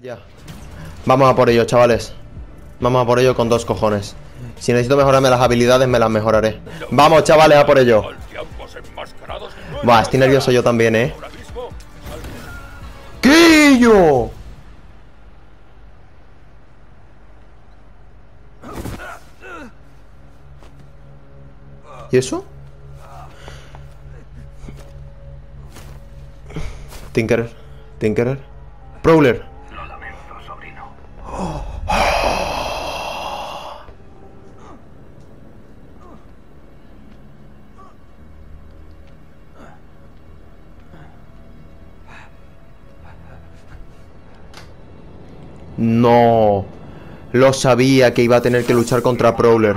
Ya. Vamos a por ello, chavales. Vamos a por ello con dos cojones. Si necesito mejorarme las habilidades, me las mejoraré. Vamos, chavales, a por ello. Buah, estoy nervioso yo también, ¿eh? ¡Quillo! ¿Y eso? Tinkerer, Tinkerer, Prowler. No. Lo sabía que iba a tener que luchar contra Prowler.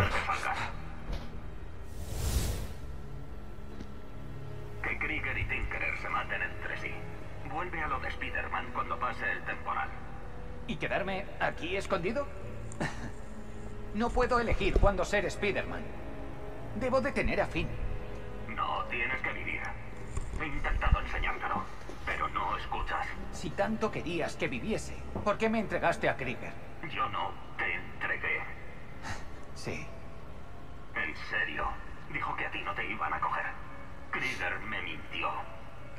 Aquí escondido? No puedo elegir cuándo ser Spider-Man. Debo detener a Finn. No tienes que vivir. He intentado enseñártelo, pero no escuchas. Si tanto querías que viviese, ¿por qué me entregaste a Krieger? Yo no te entregué. Sí. En serio. Dijo que a ti no te iban a coger. Krieger me mintió.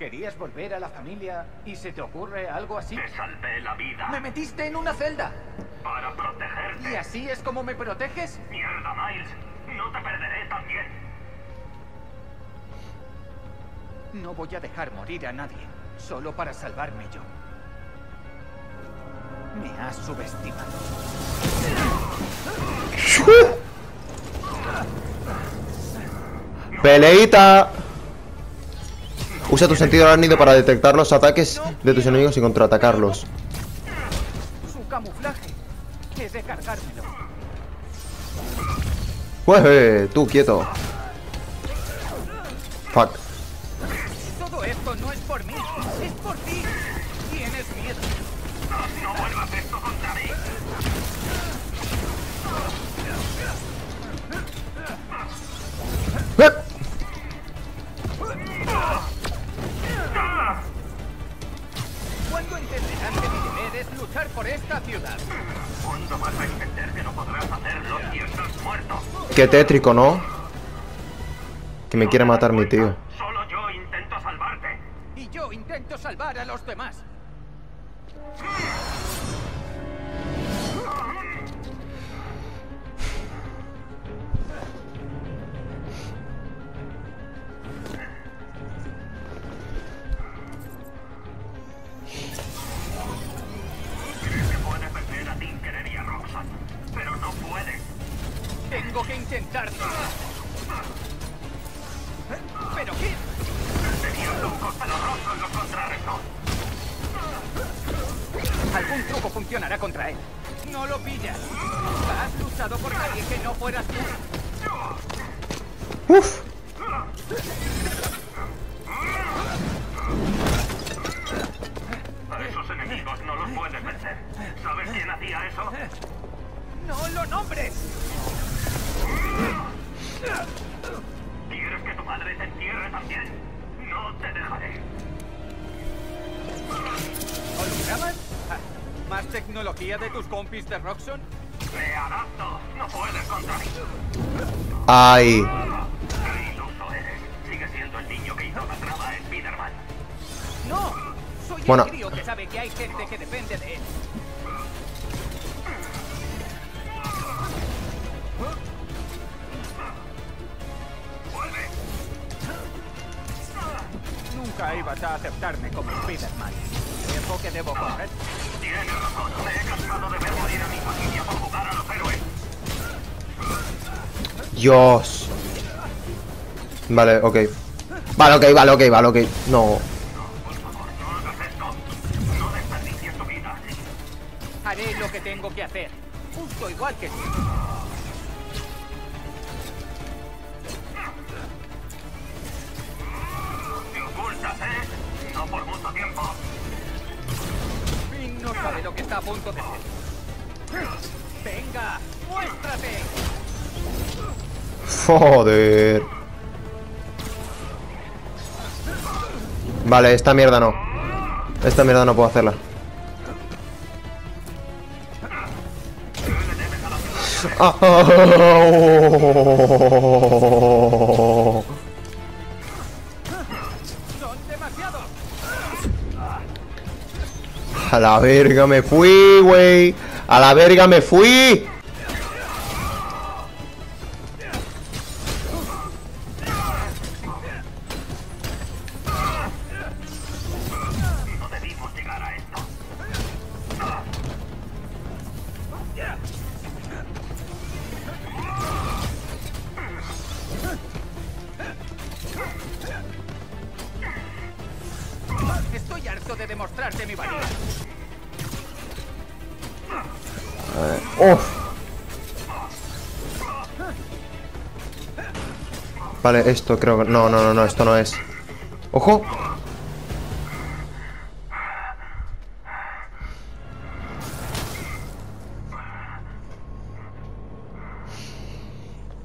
¿Querías volver a la familia y se te ocurre algo así? Te salvé la vida. ¡Me metiste en una celda! Para protegerte. ¿Y así es como me proteges? Mierda, Miles. No te perderé también. No voy a dejar morir a nadie, solo para salvarme yo. Me has subestimado. ¡Peleita! Usa tu sentido arácnido para detectar los ataques de tus enemigos y contraatacarlos. Su. ¡Pues! Tú, quieto. Fuck. Por esta ciudad? ¿Cuándo vas a entender que no podrás hacerlo si estás muerto? Qué tétrico, ¿no? Que me quiere matar mi tío. Solo yo intento salvarte. Y yo intento salvar a los demás. Intentarlo. ¿Pero qué? Tenías trucos peligrosos los contrarrestos. Algún truco funcionará contra él. No lo pillas. Has luchado por nadie que no fueras tú. Uf. Compis de Roxxon? Me adapto. No puedes contra mí. Ay. ¡Qué iluso eres! Sigue siendo el niño que hizo la trama a Spider-Man. ¡No! Soy Bueno. el crío que sabe que hay gente que depende de él. Nunca ibas a aceptarme como Spider-Man. Tiempo que debo correr. Dios. Vale, ok. Vale, ok, vale, ok, vale, ok. No. Haré lo que tengo que hacer. Justo igual que tú. ¡Venga! Joder. Vale, esta mierda no. Esta mierda no puedo hacerla. A la verga me fui, güey. A la verga me fui. Estoy harto de demostrarte mi valía. Uf. Vale, esto creo que... No, no, no, no, esto no es. ¡Ojo!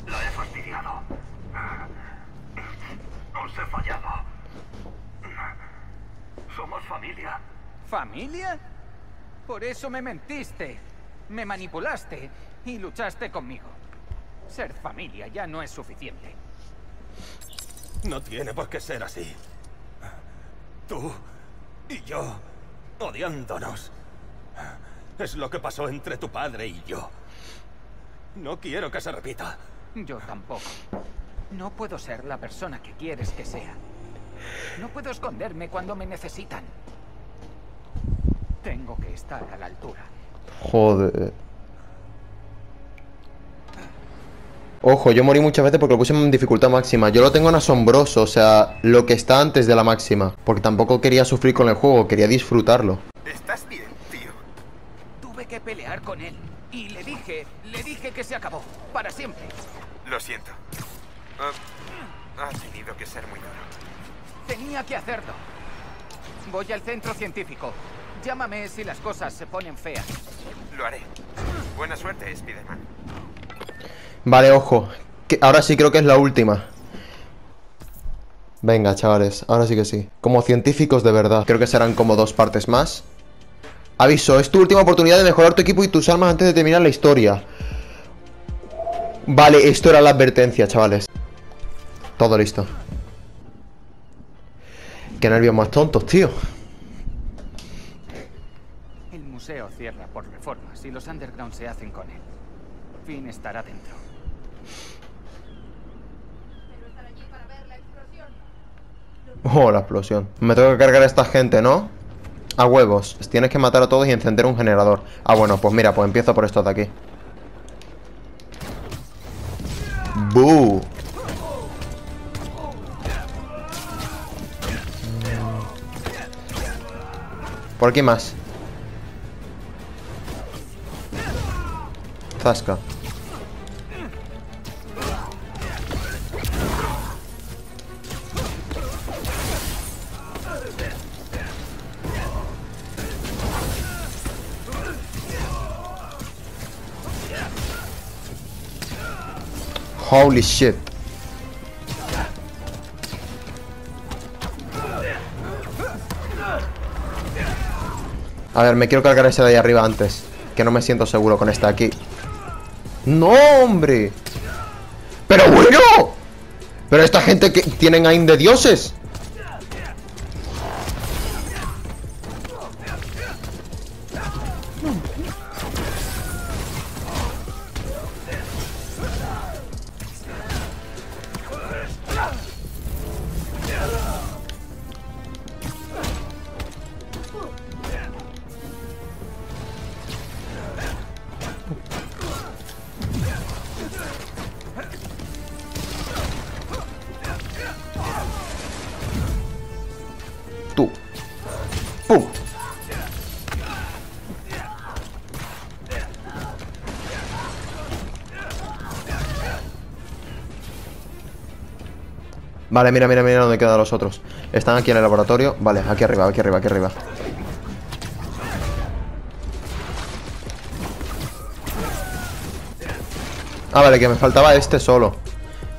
La he fastidiado. Os he fallado. Somos familia. ¿Familia? Por eso me mentiste. Me manipulaste y luchaste conmigo. Ser familia ya no es suficiente. No tiene por qué ser así. Tú y yo odiándonos. Es lo que pasó entre tu padre y yo. No quiero que se repita. Yo tampoco. No puedo ser la persona que quieres que sea. No puedo esconderme cuando me necesitan. Tengo que estar a la altura. Joder. Ojo, yo morí muchas veces porque lo puse en dificultad máxima. Yo lo tengo en asombroso, o sea, lo que está antes de la máxima. Porque tampoco quería sufrir con el juego, quería disfrutarlo. ¿Estás bien, tío? Tuve que pelear con él. Y le dije, le dije que se acabó. Para siempre. Lo siento. Ah, ha tenido que ser muy duro. Tenía que hacerlo. Voy al centro científico. Llámame si las cosas se ponen feas. Lo haré. Buena suerte, Spiderman. Vale, ojo. Que ahora sí creo que es la última. Venga, chavales, ahora sí que sí. Como científicos de verdad. Creo que serán como dos partes más. Aviso, es tu última oportunidad de mejorar tu equipo y tus armas antes de terminar la historia. Vale, esto era la advertencia, chavales. Todo listo. Qué nervios más tontos, tío. El museo cierra por reformas y los underground se hacen con él. Finn estará dentro. Oh, la explosión. Me tengo que cargar a esta gente, ¿no? A huevos. Tienes que matar a todos y encender un generador. Ah, bueno, pues mira, pues empiezo por estos de aquí. ¡Bú! Por aquí más. Zasca. Holy shit. A ver, me quiero cargar ese de ahí arriba antes. Que no me siento seguro con este aquí. ¡No, hombre! ¡Pero bueno! Pero esta gente que tienen ahí de dioses. Vale, mira, mira, mira dónde quedan los otros. Están aquí en el laboratorio. Vale, aquí arriba, aquí arriba, aquí arriba. Ah, vale, que me faltaba este solo.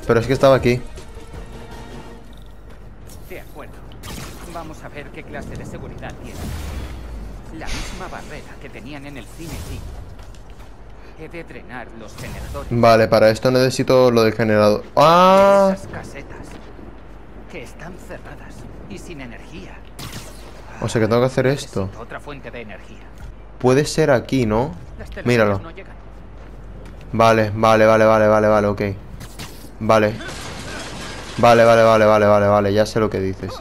Pero es que estaba aquí. De acuerdo. Vamos a ver qué clase de seguridad tiene. La misma barrera que tenían en el cine. He de drenar los generadores. Vale, para esto necesito lo del generador. ¡Ah! Esas casetas. Que están cerradas y sin energía. O sea que tengo que hacer esto. Necesito Otra fuente de energía. Puede ser aquí, ¿no? Míralo. Vale, vale, vale, vale, vale, vale, ok. Vale. Vale, vale, vale, vale, vale, vale, ya sé lo que dices.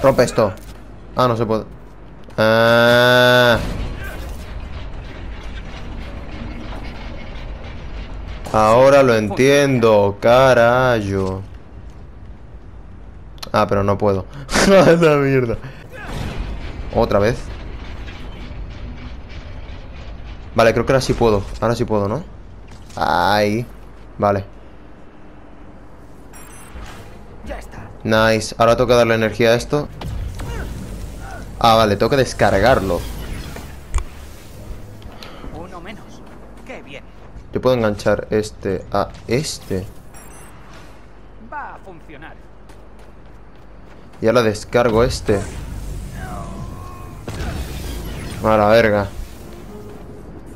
Rompe esto. Ah, no se puede. Ah. Ahora lo entiendo, carajo. Ah, pero no puedo. La mierda. Otra vez. Vale, creo que ahora sí puedo. Ahora sí puedo, ¿no? Ahí. Vale. Ya está. Nice. Ahora tengo que darle energía a esto. Ah, vale, tengo que descargarlo. Uno menos. Qué bien. Yo puedo enganchar este a este. Va a funcionar. Y ahora descargo este. A la verga.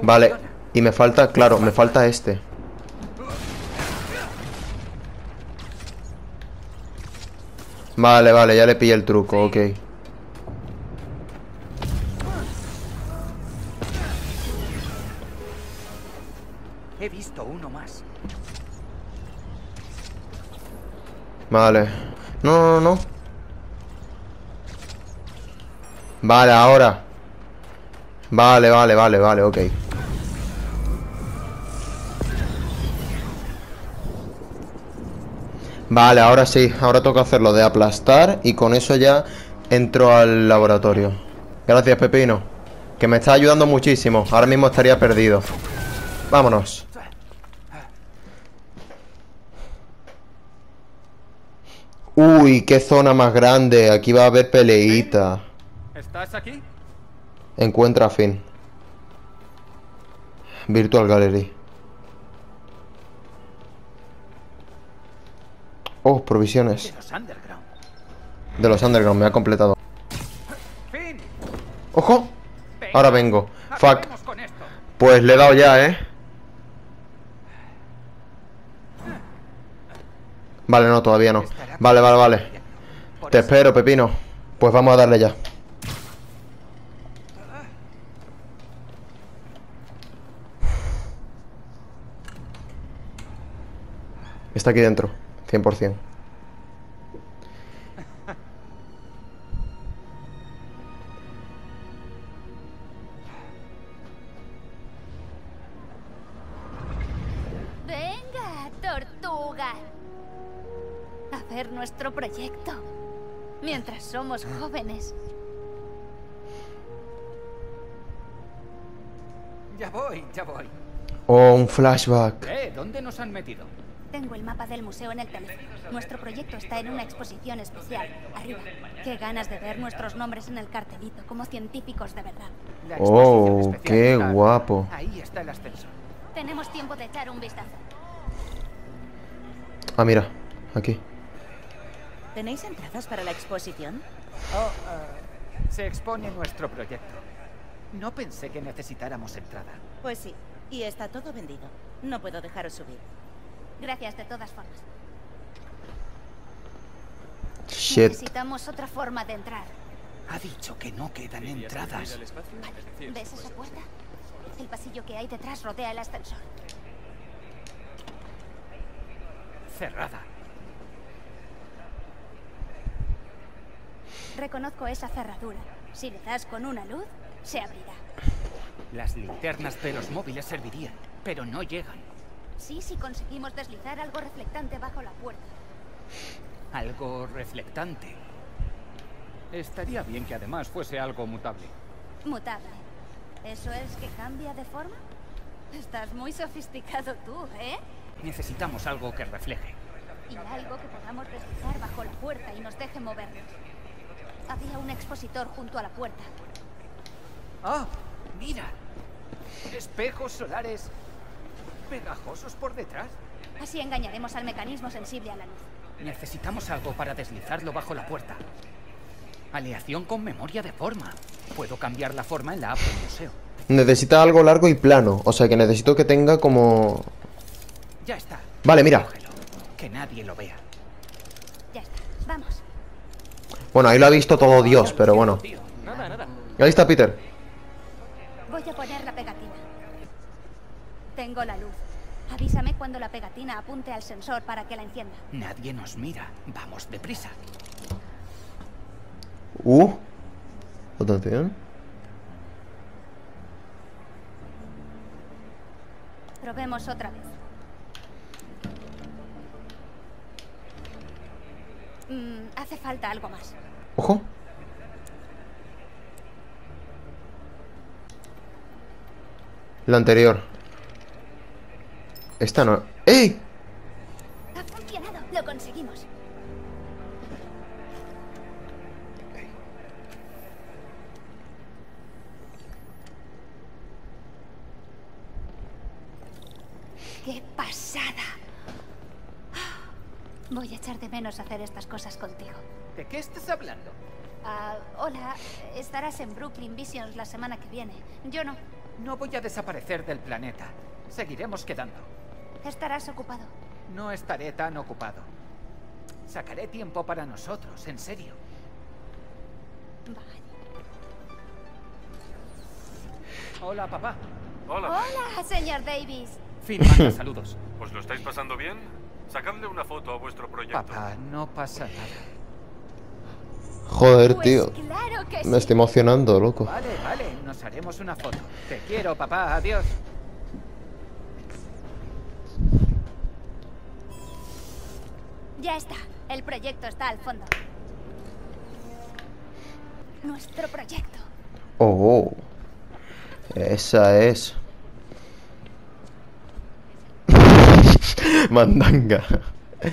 Vale. Y me falta, claro, me falta este. Vale, vale, ya le pillé el truco, ok. Vale. No, no, no. Vale, ahora. Vale, vale, vale, vale, ok. Vale, ahora sí. Ahora toca hacerlo de aplastar y con eso ya entro al laboratorio. Gracias, Pepino. Que me está ayudando muchísimo. Ahora mismo estaría perdido. Vámonos. Uy, qué zona más grande. Aquí va a haber peleita. ¿Estás aquí? Encuentra fin. Virtual Gallery. Oh, provisiones. De los underground. Me ha completado. ¡Ojo! Ahora vengo. Fuck. con esto. Pues le he dado ya, ¿eh? Vale, no, todavía no. Vale, vale, vale. Te espero, Pepino. Pues vamos a darle ya. Está aquí dentro, 100%. Flashback. Eh, ¿dónde nos han metido? Tengo el mapa del museo en el teléfono. Nuestro proyecto está en una exposición especial. Arriba. Qué ganas de ver nuestros nombres en el cartelito como científicos de verdad. Oh, qué guapo. Ahí está el ascensor. Tenemos tiempo de echar un vistazo. Ah, mira, aquí. ¿Tenéis entradas para la exposición? Oh, eh, se expone nuestro proyecto. No pensé que necesitáramos entrada. Pues sí, y está todo vendido. No puedo dejaros subir. Gracias de todas formas. Shit. Necesitamos otra forma de entrar. Ha dicho que no quedan entradas. Vale, ¿ves esa puerta? El pasillo que hay detrás rodea el ascensor. Cerrada. Reconozco esa cerradura. Si le das con una luz, se abrirá. Las linternas de los móviles servirían, pero no llegan. Sí, si conseguimos deslizar algo reflectante bajo la puerta. Algo reflectante. Estaría bien que además fuese algo mutable. Mutable. ¿Eso es que cambia de forma? Estás muy sofisticado tú, ¿eh? Necesitamos algo que refleje. Y algo que podamos deslizar bajo la puerta y nos deje movernos. Había un expositor junto a la puerta. Ah, mira. Espejos solares pegajosos por detrás. Así engañaremos al mecanismo sensible a la luz. Necesitamos algo para deslizarlo bajo la puerta. Aleación con memoria de forma. Puedo cambiar la forma en la app del museo. Necesita algo largo y plano. O sea que necesito que tenga como... Ya está. Vale, mira. Cógelo. Que nadie lo vea. Ya está. Vamos. Bueno, ahí lo ha visto todo Dios, pero bueno. Tío, nada, nada. Ahí está Peter. Tengo la luz. Avísame cuando la pegatina apunte al sensor para que la encienda. Nadie nos mira. Vamos deprisa. Uh. Atención. Probemos otra vez. Mm, hace falta algo más. Ojo. La anterior. Esta no. ¡Ey! Ha funcionado. Lo conseguimos. ¡Qué pasada! Voy a echar de menos hacer estas cosas contigo. ¿De qué estás hablando? Ah, hola, estarás en Brooklyn Visions la semana que viene. Yo no. No voy a desaparecer del planeta. Seguiremos quedando. Estarás ocupado. No estaré tan ocupado. Sacaré tiempo para nosotros, en serio. Vaya. Hola, papá. Hola, Hola, señor Davis. Finn manda saludos. ¿os lo estáis pasando bien? Sacadle una foto a vuestro proyecto. Papá, no pasa nada. Joder, Pues tío. claro que Me sí. estoy emocionando, loco. Vale, vale, nos haremos una foto. Te quiero, papá. Adiós. Ya está. El proyecto está al fondo. Nuestro proyecto. Oh. Esa es. Mandanga.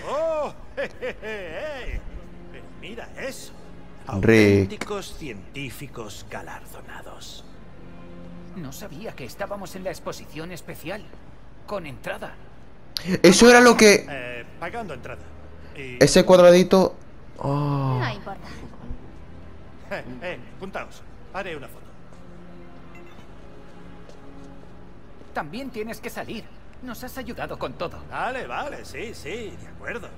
¡Oh! jejeje, ¡Eh! Mira eso. Rick. Auténticos científicos galardonados. No sabía que estábamos en la exposición especial. Con entrada. Eso era lo que. Eh, pagando entrada. Y... Ese cuadradito. Oh. No importa. Eh, eh, juntaos. Haré una foto. También tienes que salir. Nos has ayudado con todo. Vale, vale, sí, sí, de acuerdo.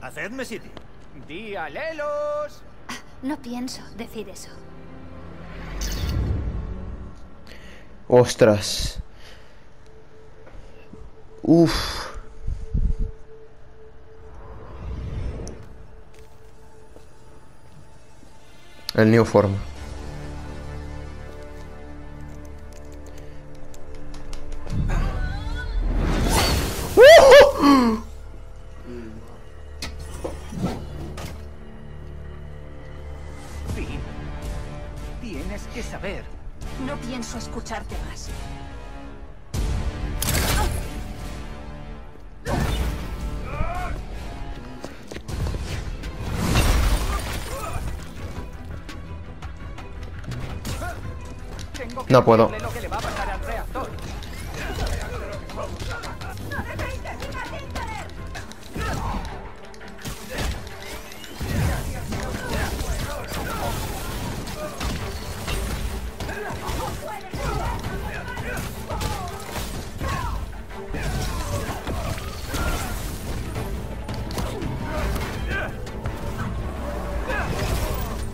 Hacedme sitio. ¡Dialelos! No pienso decir eso. Ostras. Uf. El New Form. Tienes que saber. No pienso escucharte más. Al reactor.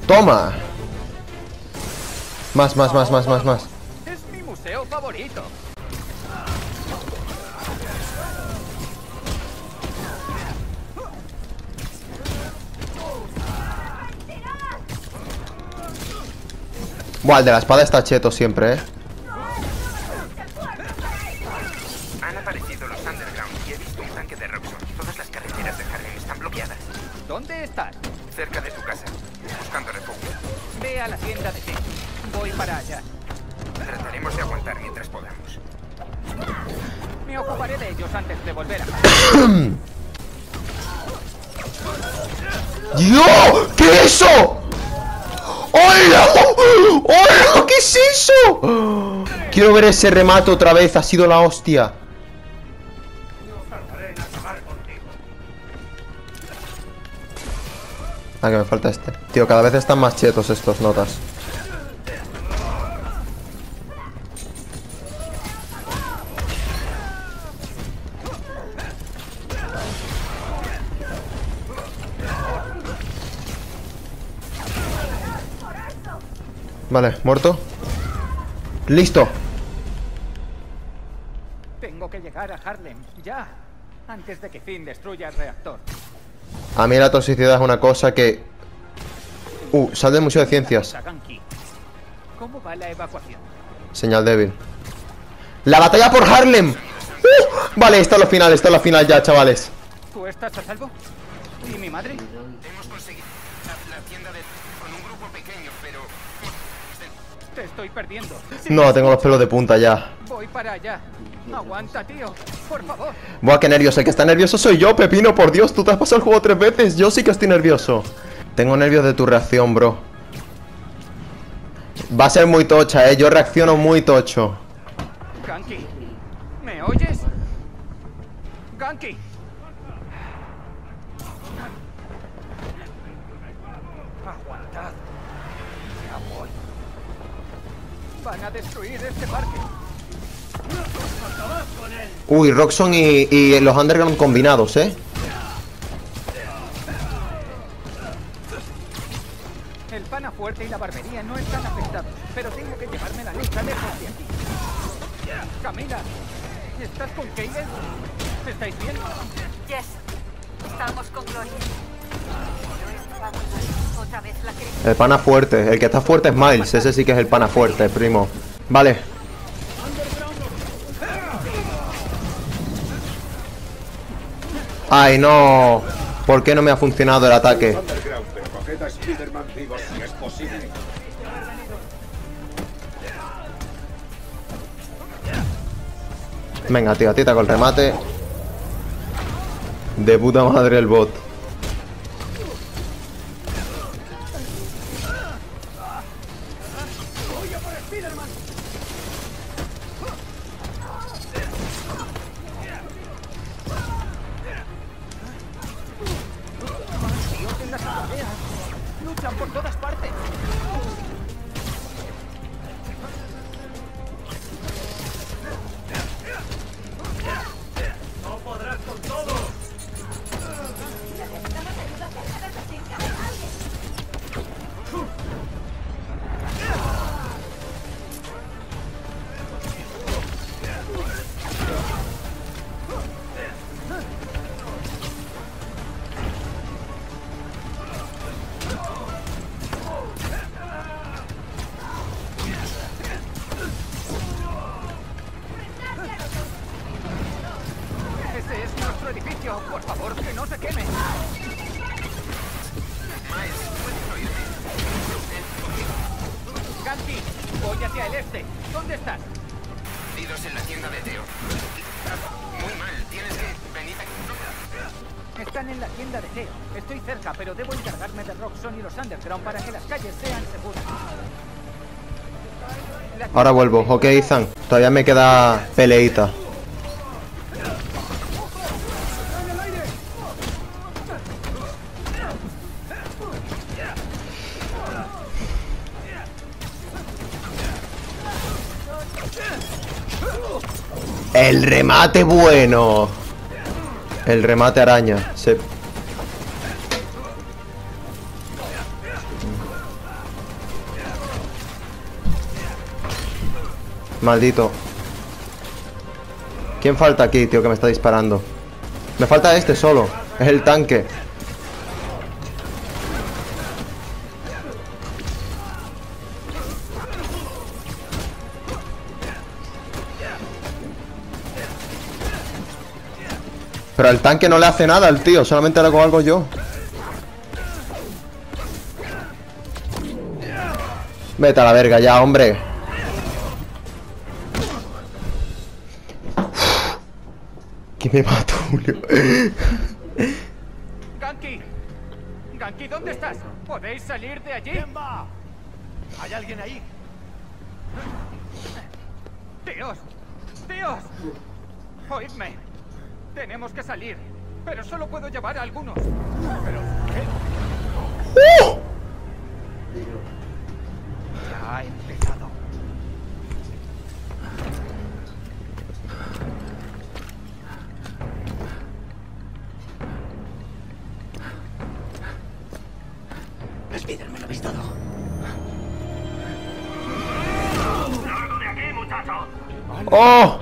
Toma. Más, más, más, más, más, más. Buah, de la espada está cheto siempre, eh. Ese remate otra vez, ha sido la hostia. Ah, que me falta este. Tío, cada vez están más chetos estos notas. Vale, muerto. Listo. Llegar a Harlem, ya. Antes de que Finn destruya el reactor. A mí la toxicidad es una cosa que... Uh, sal del Museo de Ciencias. ¿Cómo va la evacuación? Señal débil. ¡La batalla por Harlem! ¡Uh! Vale, está la final, está la final ya, chavales. ¿Tú estás a salvo? ¿Y mi madre? Estoy perdiendo. No, tengo los pelos de punta ya. Voy para allá. Aguanta, tío. Por favor. Buah, qué nervioso. El que está nervioso soy yo, Pepino. Por Dios, tú te has pasado el juego tres veces. Yo sí que estoy nervioso. Tengo nervios de tu reacción, bro. Va a ser muy tocha, eh. Yo reacciono muy tocho. Ganki. ¿Me oyes? Ganki. A destruir este parque. Uy, Roxon y, y los Underground combinados, eh. El pana fuerte y la barbería no están afectados, pero tengo que llevarme la lucha lejos de aquí. Camila, ¿estás con Caleb? ¿Estáis bien? Yes. Estamos con Gloria. El pana fuerte. El que está fuerte es Miles. Ese sí que es el pana fuerte, primo. Vale. Ay, no. ¿Por qué no me ha funcionado el ataque? Venga, tío, a ti te hago el remate. De puta madre el bot. Teo. Muy mal, tienes que venir aquí. Están en la tienda de Teo. Estoy cerca, pero debo encargarme de Roxxon y los Underground para que las calles sean seguras. Ahora vuelvo. Ok, Ethan. Todavía me queda peleita. Remate bueno. El remate araña. Se... Maldito. ¿Quién falta aquí, tío, que me está disparando? Me falta este solo. Es el tanque. Al tanque no le hace nada al tío, solamente le hago algo yo. Vete a la verga ya, hombre. Que me mato, Julio. Ganki. Ganki, ¿dónde estás? ¿Podéis salir de allí? ¿Hay alguien ahí? ¡Tíos! ¡Tíos! Oídme. Tenemos que salir. Pero solo puedo llevar a algunos. ¿Pero qué? Ya ha empezado. Spider, me lo veis todo. ¡Oh!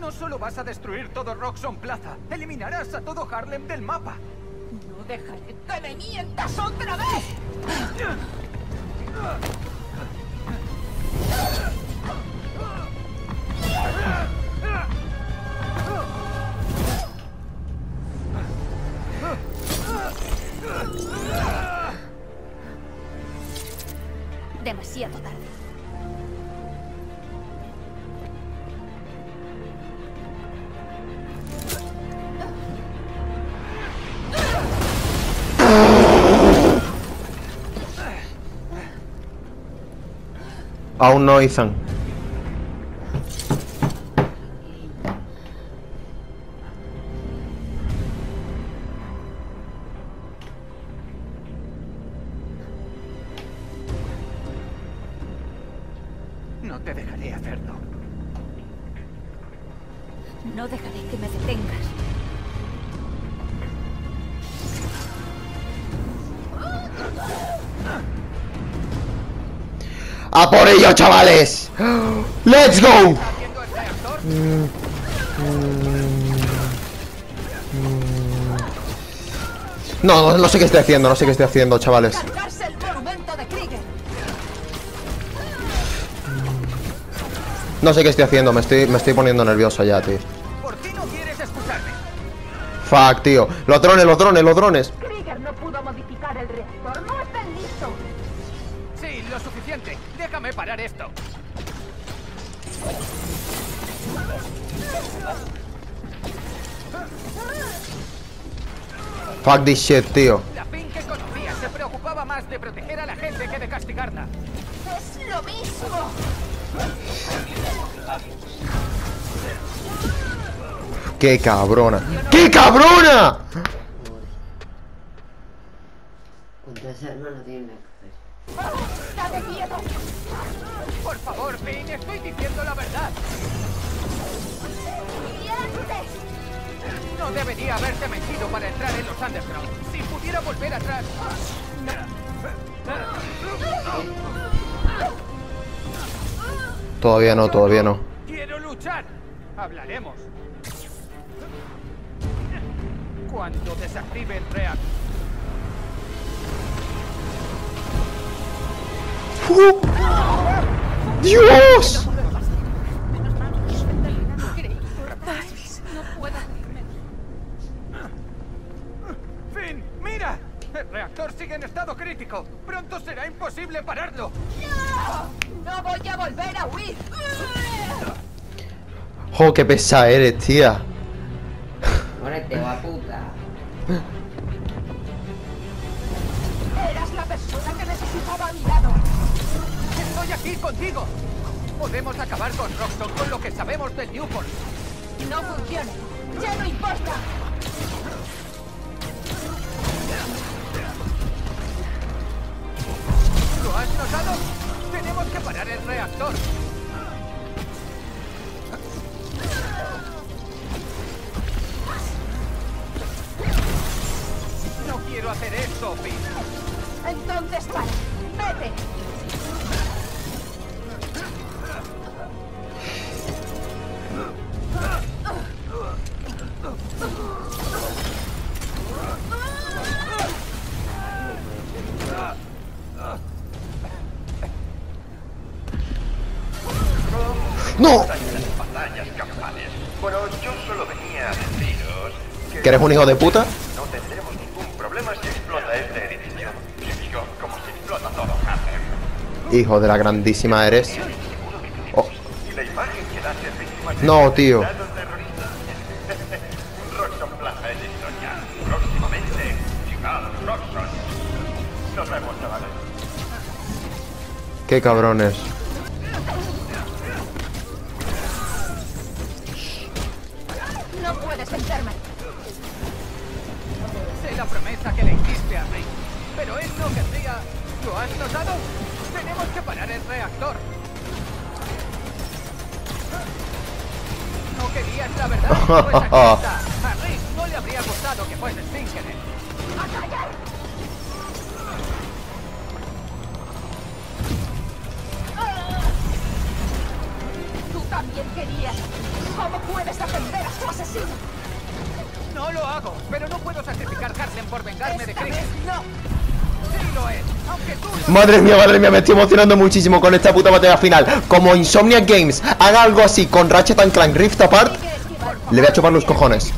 No solo vas a destruir todo Roxon Plaza, eliminarás a todo Harlem del mapa. No dejaré que me mientas otra vez. Aún no. Por ello, chavales! ¡Let's go! No, no, no sé qué estoy haciendo, no sé qué estoy haciendo, chavales. No sé qué estoy haciendo, me estoy, me estoy poniendo nervioso ya, tío. Fuck, tío. Los drones, los drones, los drones. Parar esto. Fuck this shit, tío. La fin que conocía se preocupaba más de proteger a la gente que de castigarla. Es lo mismo. ¡Qué cabrona! ¡Qué cabrona! Tiene que hacer. No debería haberte mentido para entrar en los Underground. Si pudiera volver atrás. Todavía no, todavía no. Quiero luchar. Hablaremos. Cuando desactive el reactor. ¡Dios! En estado crítico. Pronto será imposible pararlo. ¡No! ¡No voy a volver a huir! ¡Jo, qué pesada eres, tía! Muérete, va puta. Eras la persona que necesitaba a mi lado. Estoy aquí contigo. Podemos acabar con Roxton con lo que sabemos del Newport. No funciona. Ya no importa. Has notado? Tenemos que parar el reactor. No quiero hacer esto, Finn. Entonces, para. Vete. ¡No! batallas campales. Bueno, yo solo venía a deciros que ¿Que eres un hijo de puta? no tendremos ningún problema si explota este edificio. Y digo, como si explota todo Harlem. Hijo de la grandísima eres. Oh, No, tío. de los Tenemos que parar el reactor. No querías la verdad, pues aquí está. A Rick no le habría gustado que fuese. ¡A callar! Tú también querías. ¿Cómo puedes defender a su asesino? No lo hago, pero no puedo sacrificar Harlem por vengarme de Esta Chris. vez no. Madre mía, madre mía, me estoy emocionando muchísimo con esta puta batalla final. Como Insomnia Games haga algo así con Ratchet and Clank Rift Apart, le voy a chupar los cojones.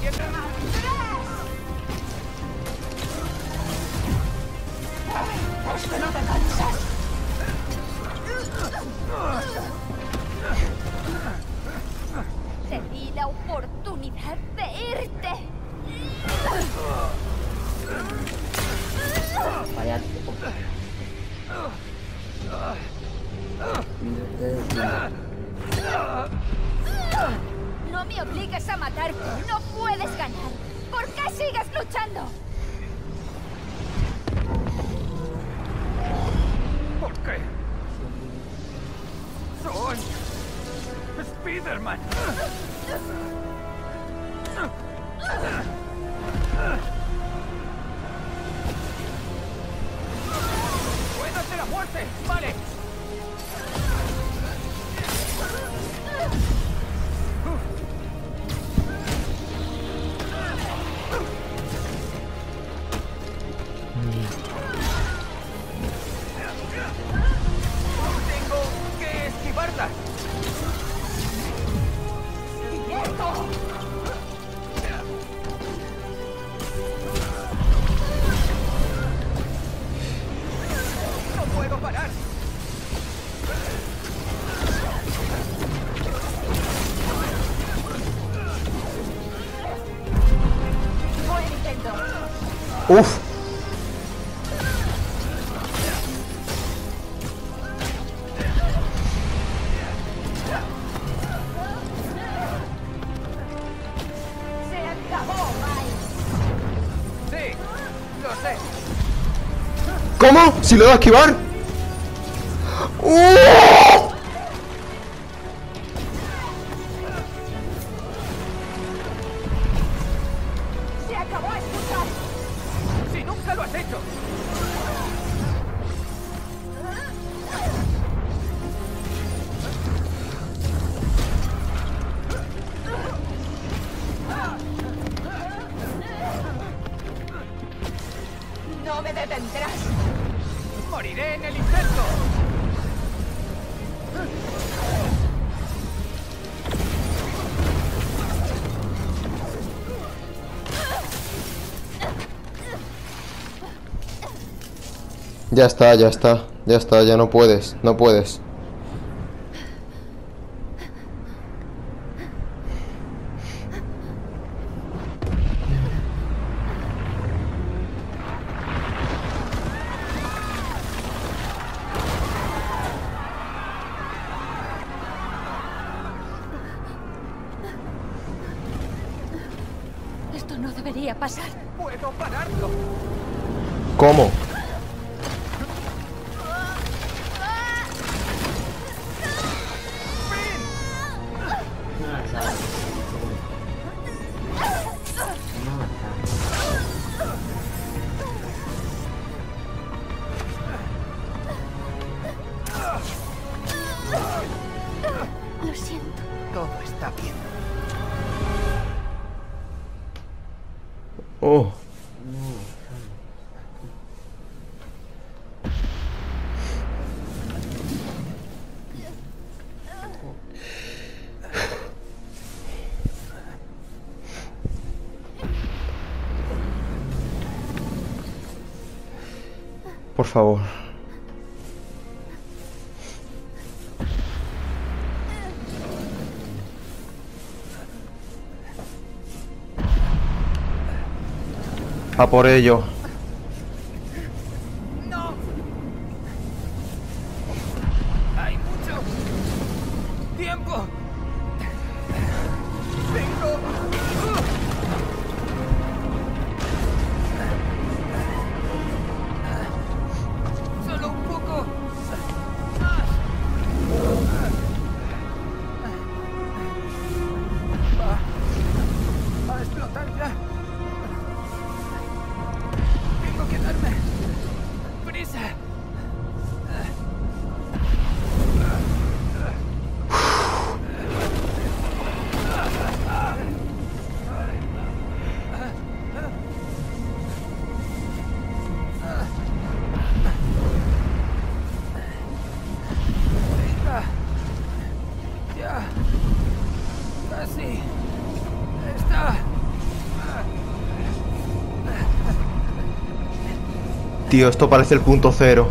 No me obligues a matarte. No puedes ganar. ¿Por qué sigues luchando? ¿Por qué? Soy... Spiderman. Uf, lo. ¿cómo? ¿Si le doy a esquivar? ¡Uh! Ya está, ya está, ya está, ya no puedes, no puedes. Favor. A por ello. Esto parece el punto cero.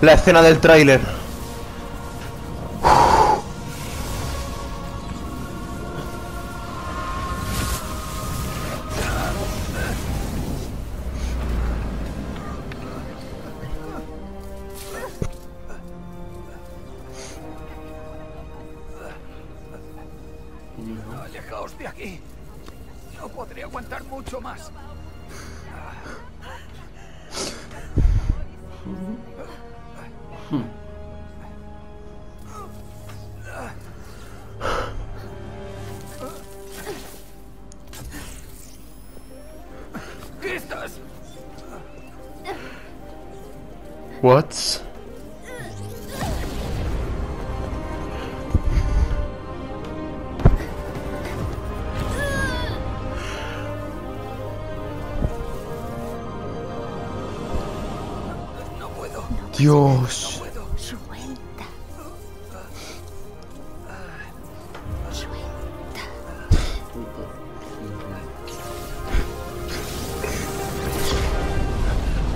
La escena del tráiler. Alejaos de aquí. No podré aguantar mucho más. Dios. Suelta.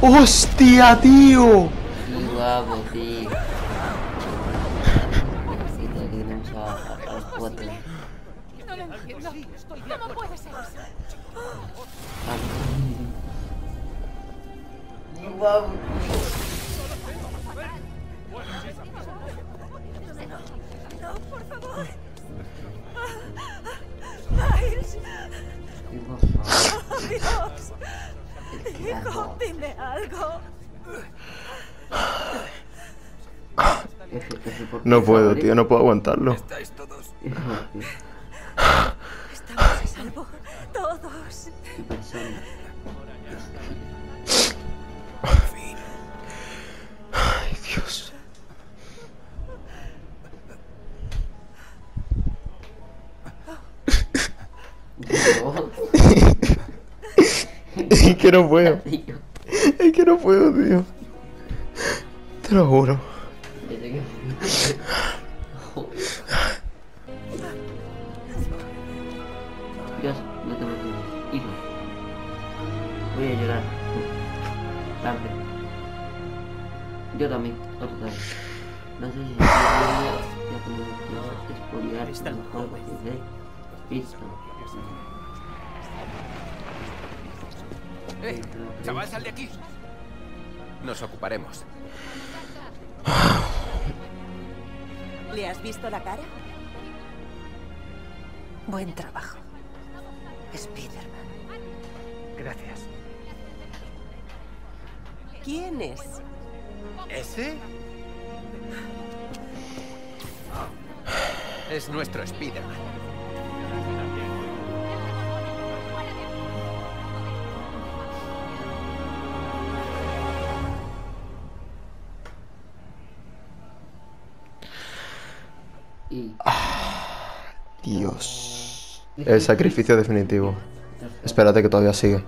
¡Hostia, tío! Sí, guapo, Oh, Dios. Hijo, dime algo. No puedo, tío, no puedo aguantarlo. ¿Estáis todos? Estamos a salvo. Todos. Qué que no puedo. Tío. Es que no puedo, tío. Te lo juro. Dios, no te preocupes. Hijo. Voy a llorar. Tarde. Yo también, otro también. No sé si expoliar Eres tan mejor joven. que Visto. ¡Eh! ¡Chaval, sal de aquí! Nos ocuparemos. ¿Le has visto la cara? Buen trabajo. Spiderman. Gracias. ¿Quién es? ¿Ese? Es nuestro Spiderman. El sacrificio definitivo. Espérate que todavía sigue.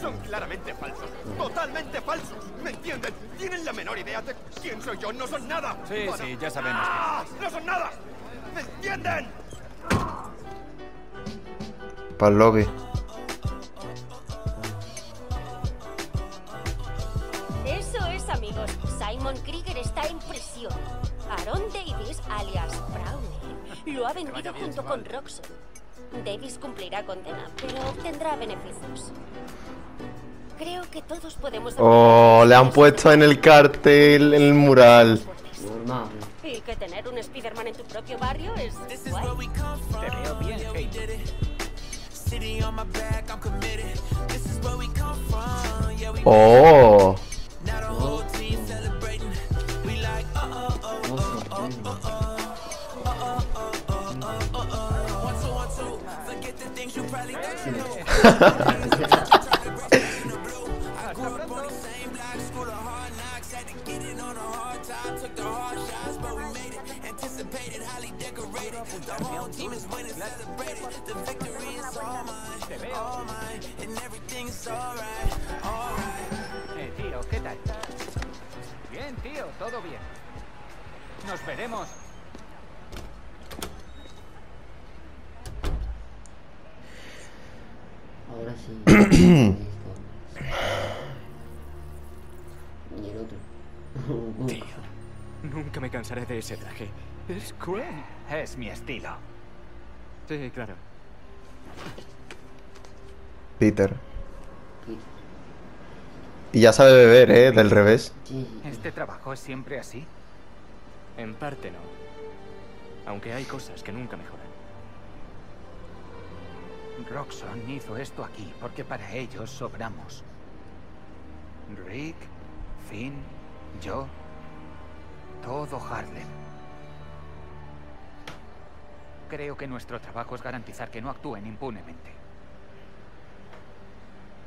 Son claramente falsos. Totalmente falsos. ¿Me entienden? ¿Tienen la menor idea de quién soy yo? No son nada. Sí, Para- sí, ya sabemos ¡Ah! ¡No son nada! ¿Me entienden? Para el lobby. Eso es, amigos. Simon Krieger está en prisión. Aaron Davis, alias Brownie, lo ha vendido junto con Roxon. Davis cumplirá condena, pero obtendrá beneficios. Creo que todos podemos... Oh, le han puesto en el cartel el mural. Normal. Y que tener un Spider-Man en tu propio barrio es guay. Te veo bien, Kate. Oh. Eh, tío, ¿qué tal? Bien, tío, todo bien. Nos veremos. Ahora sí. y el otro. Tío, nunca me cansaré de ese traje. Es cool. Es mi estilo. Sí, claro. Peter. Y ya sabe beber, ¿eh? Del revés. ¿Este trabajo es siempre así? En parte no. Aunque hay cosas que nunca mejoran. Roxxon hizo esto aquí porque para ellos sobramos. Rick, Finn, yo, todo Harlem. Creo que nuestro trabajo es garantizar que no actúen impunemente.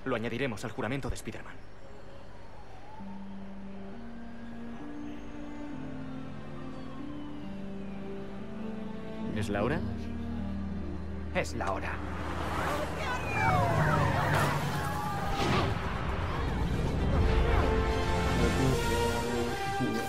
Lo añadiremos al juramento de Spider-Man. ¿Es la hora? Es la hora. Thank you.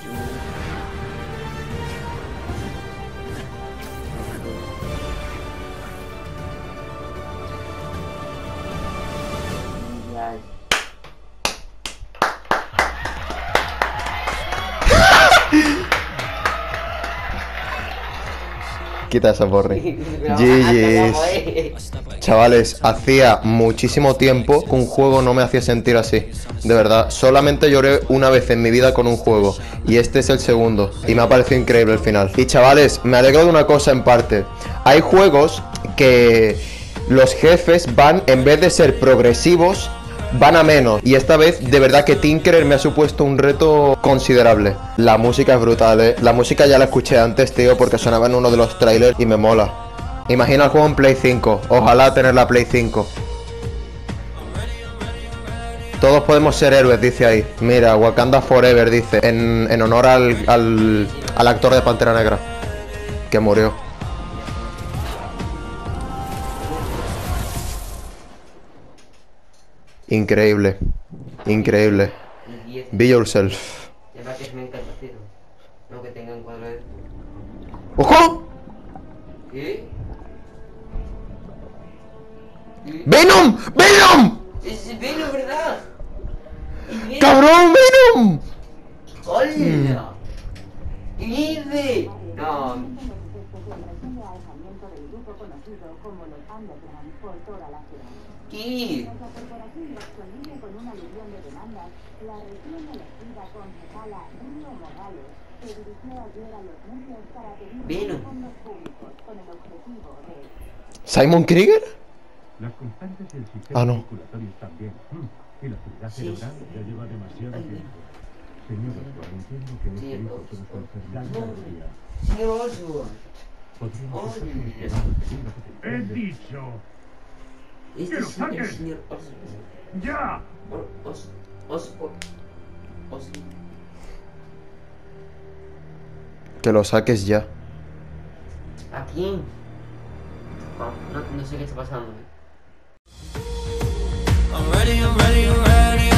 Esa porri. GG's. Chavales, hacía muchísimo tiempo que un juego no me hacía sentir así. De verdad, solamente lloré una vez en mi vida con un juego. Y este es el segundo. Y me ha parecido increíble el final. Y chavales, me alegro de una cosa en parte. Hay juegos que los jefes van, en vez de ser progresivos, van a menos. Y esta vez, de verdad que Tinkerer me ha supuesto un reto considerable. La música es brutal, ¿eh? La música ya la escuché antes, tío, porque sonaba en uno de los trailers y me mola. Imagina el juego en Play 5. Ojalá tener la Play 5. Todos podemos ser héroes, dice ahí. Mira, Wakanda Forever, dice. En, en honor al, al, al actor de Pantera Negra. Que murió. Increíble. Increíble. Be yourself. No que tengan cuadro de... ¡Ojo! ¿Qué? ¡Venom! ¡Venom! Es Venom, ¿verdad? Es Venom. ¡Cabrón, Venom! ¡Hola! ¿Qué dice? No. ¿Qué? Venom. ¿Simon Krieger? Las constantes del sistema Ah, no. circulatorio están bien. Mm, Y la actividad cerebral ya lleva demasiado tiempo. Señor entiendo que este hijo. Señor Osborn. Que lo saques ya. ¿A? No, sé qué está pasando. I'm ready, I'm ready, I'm ready,